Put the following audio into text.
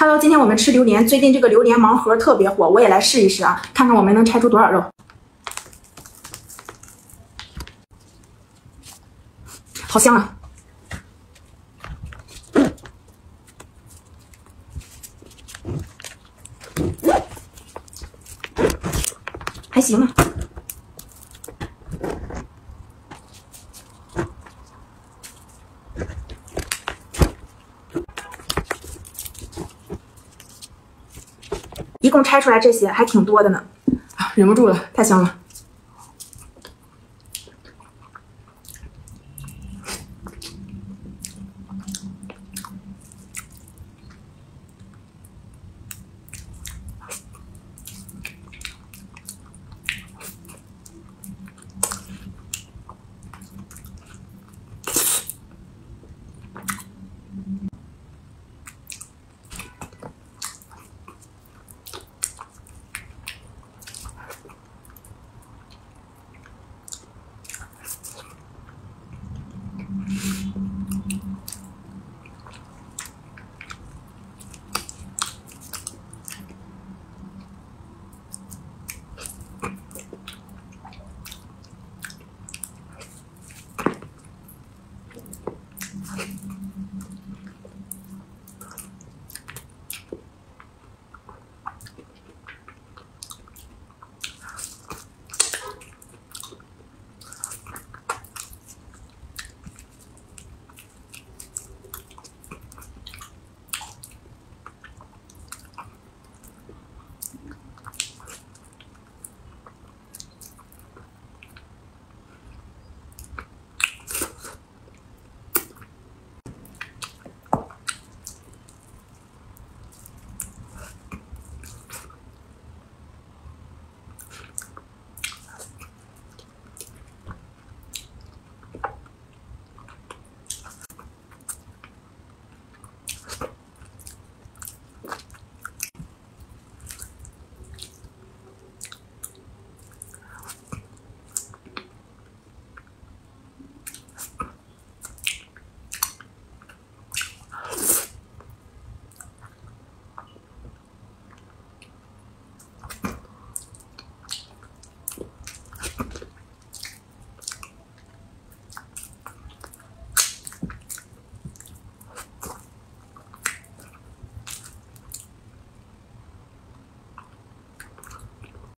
哈喽今天我们吃榴莲，最近这个榴莲盲盒特别火，我也来试一试啊，看看我们能拆出多少肉。好香啊！还行吧。一共拆出来这些还挺多的呢，啊，忍不住了，太香了。